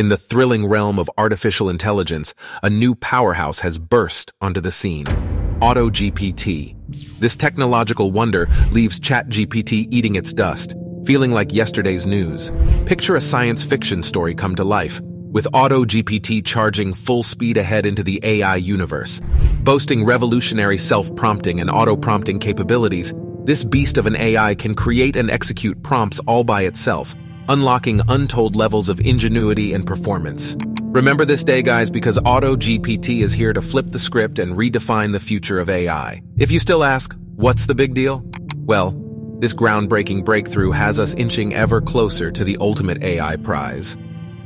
In the thrilling realm of artificial intelligence, a new powerhouse has burst onto the scene. AutoGPT. This technological wonder leaves ChatGPT eating its dust, feeling like yesterday's news. Picture a science fiction story come to life, with AutoGPT charging full speed ahead into the AI universe. Boasting revolutionary self-prompting and auto-prompting capabilities, this beast of an AI can create and execute prompts all by itself, unlocking untold levels of ingenuity and performance. Remember this day, guys, because AutoGPT is here to flip the script and redefine the future of AI. If you still ask, what's the big deal? Well, this groundbreaking breakthrough has us inching ever closer to the ultimate AI prize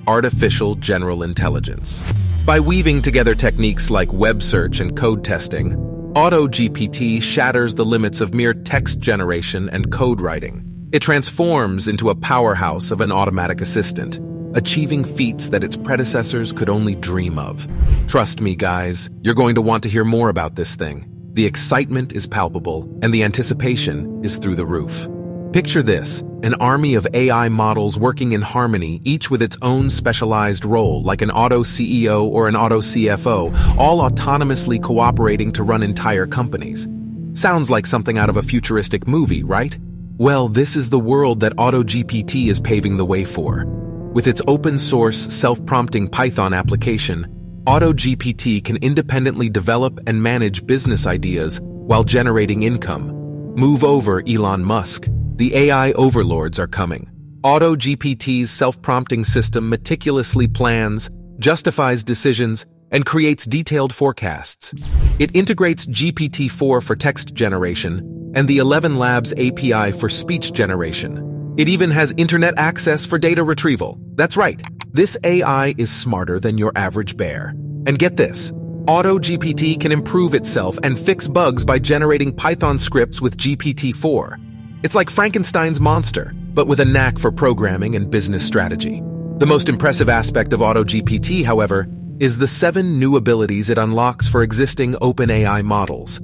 artificial general intelligence. By weaving together techniques like web search and code testing, AutoGPT shatters the limits of mere text generation and code writing. It transforms into a powerhouse of an automatic assistant, achieving feats that its predecessors could only dream of. Trust me, guys, you're going to want to hear more about this thing. The excitement is palpable, and the anticipation is through the roof. Picture this, an army of AI models working in harmony, each with its own specialized role, like an auto CEO or an auto CFO, all autonomously cooperating to run entire companies. Sounds like something out of a futuristic movie, right? Well, this is the world that AutoGPT is paving the way for. With its open source, self-prompting Python application, AutoGPT can independently develop and manage business ideas while generating income. Move over, Elon Musk. The AI overlords are coming. AutoGPT's self-prompting system meticulously plans, justifies decisions, and creates detailed forecasts. It integrates GPT-4 for text generation and the ElevenLabs API for speech generation. It even has internet access for data retrieval. That's right. This AI is smarter than your average bear. And get this. AutoGPT can improve itself and fix bugs by generating Python scripts with GPT-4. It's like Frankenstein's monster, but with a knack for programming and business strategy. The most impressive aspect of AutoGPT, however, is the seven new abilities it unlocks for existing OpenAI models.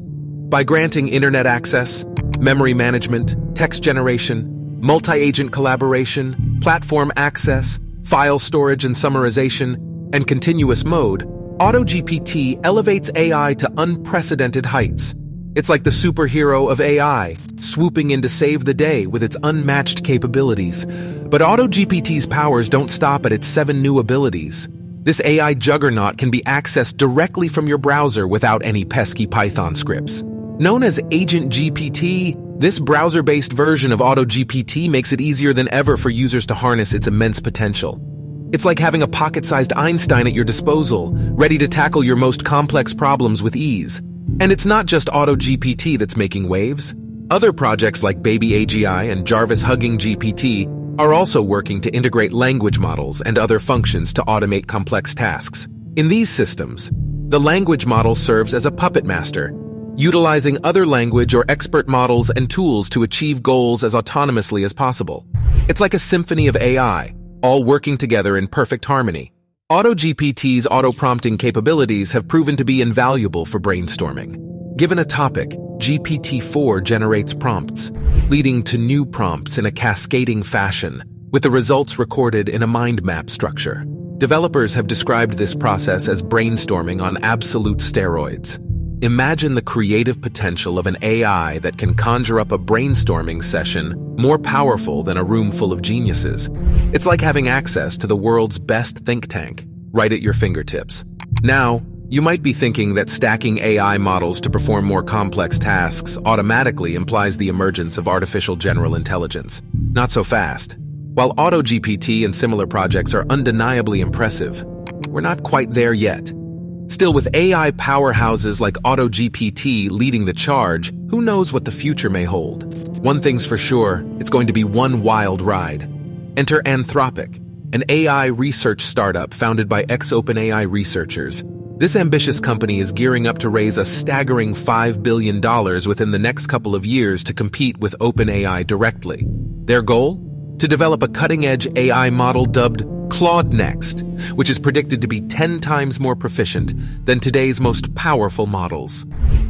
By granting internet access, memory management, text generation, multi-agent collaboration, platform access, file storage and summarization, and continuous mode, AutoGPT elevates AI to unprecedented heights. It's like the superhero of AI, swooping in to save the day with its unmatched capabilities. But AutoGPT's powers don't stop at its seven new abilities. This AI juggernaut can be accessed directly from your browser without any pesky Python scripts. Known as Agent GPT, this browser-based version of AutoGPT makes it easier than ever for users to harness its immense potential. It's like having a pocket-sized Einstein at your disposal, ready to tackle your most complex problems with ease. And it's not just AutoGPT that's making waves. Other projects like Baby AGI and Jarvis Hugging GPT are also working to integrate language models and other functions to automate complex tasks. In these systems, the language model serves as a puppet master, utilizing other language or expert models and tools to achieve goals as autonomously as possible. It's like a symphony of AI, all working together in perfect harmony. AutoGPT's auto-prompting capabilities have proven to be invaluable for brainstorming. Given a topic, GPT-4 generates prompts, leading to new prompts in a cascading fashion, with the results recorded in a mind map structure. Developers have described this process as brainstorming on absolute steroids. Imagine the creative potential of an AI that can conjure up a brainstorming session more powerful than a room full of geniuses. It's like having access to the world's best think tank, right at your fingertips. Now, you might be thinking that stacking AI models to perform more complex tasks automatically implies the emergence of artificial general intelligence. Not so fast. While AutoGPT and similar projects are undeniably impressive, we're not quite there yet. Still, with AI powerhouses like AutoGPT leading the charge, who knows what the future may hold? One thing's for sure, it's going to be one wild ride. Enter Anthropic, an AI research startup founded by ex-OpenAI researchers this ambitious company is gearing up to raise a staggering $5 billion within the next couple of years to compete with OpenAI directly. Their goal? To develop a cutting-edge AI model dubbed Claude Next, which is predicted to be 10 times more proficient than today's most powerful models.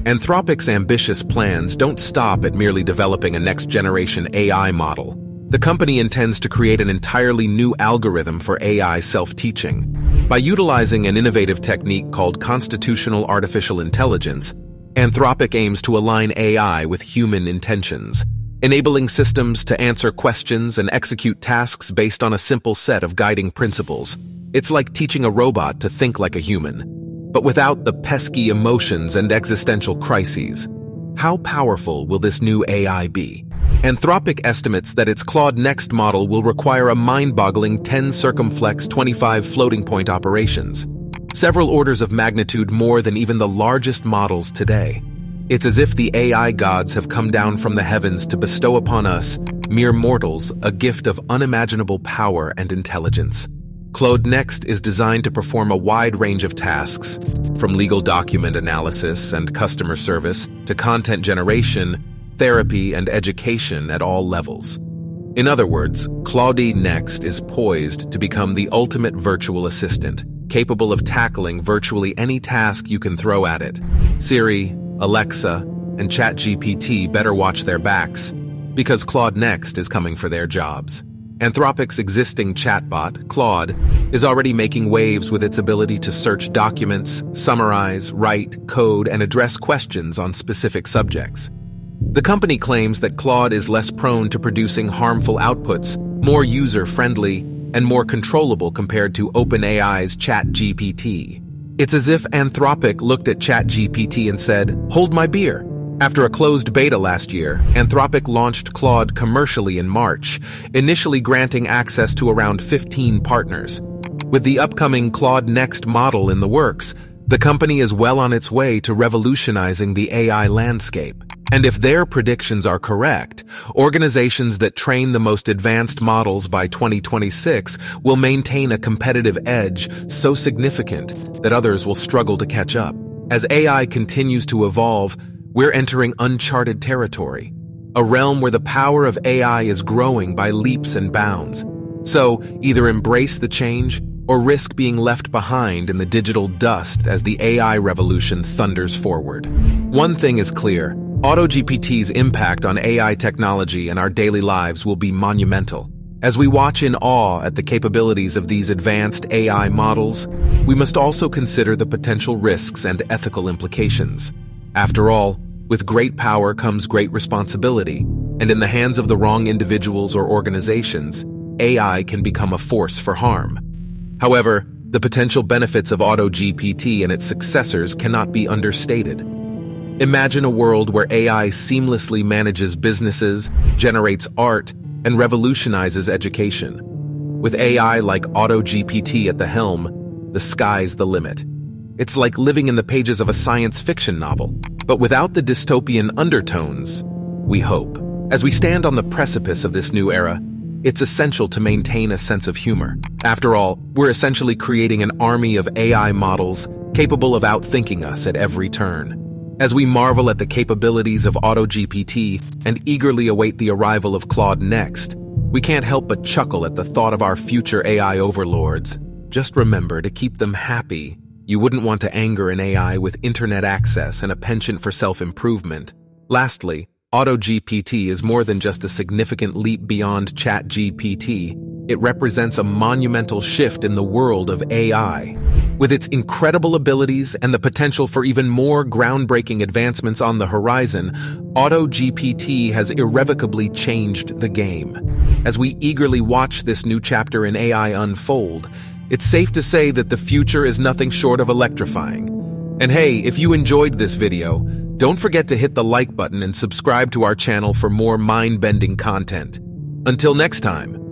Anthropic's ambitious plans don't stop at merely developing a next-generation AI model. the company intends to create an entirely new algorithm for AI self-teaching. By utilizing an innovative technique called constitutional artificial intelligence, Anthropic aims to align AI with human intentions, enabling systems to answer questions and execute tasks based on a simple set of guiding principles. It's like teaching a robot to think like a human, but without the pesky emotions and existential crises. How powerful will this new AI be? Anthropic estimates that its Claude Next model will require a mind-boggling 10 circumflex 25 floating point operations, several orders of magnitude more than even the largest models today. It's as if the AI gods have come down from the heavens to bestow upon us, mere mortals, a gift of unimaginable power and intelligence. Claude Next is designed to perform a wide range of tasks, from legal document analysis and customer service to content generation therapy, and education at all levels. In other words, Claude Next is poised to become the ultimate virtual assistant, capable of tackling virtually any task you can throw at it. Siri, Alexa, and ChatGPT better watch their backs, because Claude Next is coming for their jobs. Anthropic's existing chatbot, Claude, is already making waves with its ability to search documents, summarize, write, code, and address questions on specific subjects. The company claims that Claude is less prone to producing harmful outputs, more user-friendly, and more controllable compared to OpenAI's ChatGPT. It's as if Anthropic looked at ChatGPT and said, hold my beer. After a closed beta last year, Anthropic launched Claude commercially in March, initially granting access to around 15 partners. With the upcoming Claude Next model in the works, the company is well on its way to revolutionizing the AI landscape. And if their predictions are correct, organizations that train the most advanced models by 2026 will maintain a competitive edge so significant that others will struggle to catch up. As AI continues to evolve, we're entering uncharted territory, a realm where the power of AI is growing by leaps and bounds. So, either embrace the change or risk being left behind in the digital dust as the AI revolution thunders forward. One thing is clear, AutoGPT's impact on AI technology and our daily lives will be monumental. As we watch in awe at the capabilities of these advanced AI models, we must also consider the potential risks and ethical implications. After all, with great power comes great responsibility, and in the hands of the wrong individuals or organizations, AI can become a force for harm. However, the potential benefits of AutoGPT and its successors cannot be understated. Imagine a world where AI seamlessly manages businesses, generates art, and revolutionizes education. With AI like AutoGPT at the helm, the sky's the limit. It's like living in the pages of a science fiction novel, but without the dystopian undertones, we hope. As we stand on the precipice of this new era, it's essential to maintain a sense of humor. After all, we're essentially creating an army of AI models capable of outthinking us at every turn. As we marvel at the capabilities of AutoGPT and eagerly await the arrival of Claude Next, we can't help but chuckle at the thought of our future AI overlords. Just remember to keep them happy. You wouldn't want to anger an AI with internet access and a penchant for self-improvement. Lastly, AutoGPT is more than just a significant leap beyond ChatGPT. It represents a monumental shift in the world of AI. With its incredible abilities and the potential for even more groundbreaking advancements on the horizon, AutoGPT has irrevocably changed the game. As we eagerly watch this new chapter in AI unfold, it's safe to say that the future is nothing short of electrifying. And hey, if you enjoyed this video, don't forget to hit the like button and subscribe to our channel for more mind-bending content. Until next time,